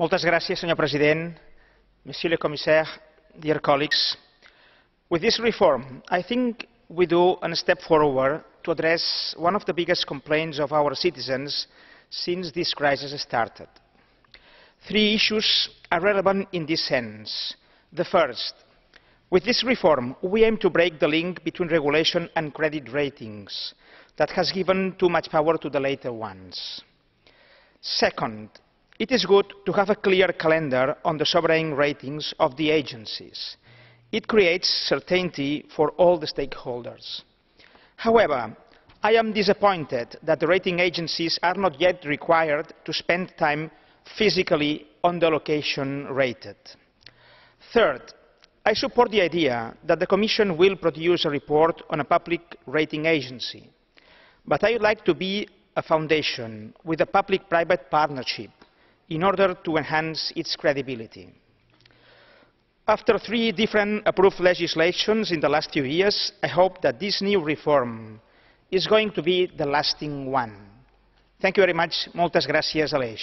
Moltes gràcies, senyor president, monsieur le commissaire, dear colleagues. With this reform, I think we do a step forward to address one of the biggest complaints of our citizens since this crisis started. Three issues are relevant in this sense. The first, with this reform, we aim to break the link between regulation and credit ratings that has given too much power to the later ones. Second, it is good to have a clear calendar on the sovereign ratings of the agencies. It creates certainty for all the stakeholders. However, I am disappointed that the rating agencies are not yet required to spend time physically on the location rated. Third, I support the idea that the Commission will produce a report on a public rating agency, but I would like to be a foundation with a public-private partnership in order to enhance its credibility. After three different approved legislations in the last few years, I hope that this new reform is going to be the lasting one. Thank you very much. Moltes gràcies, Aleix.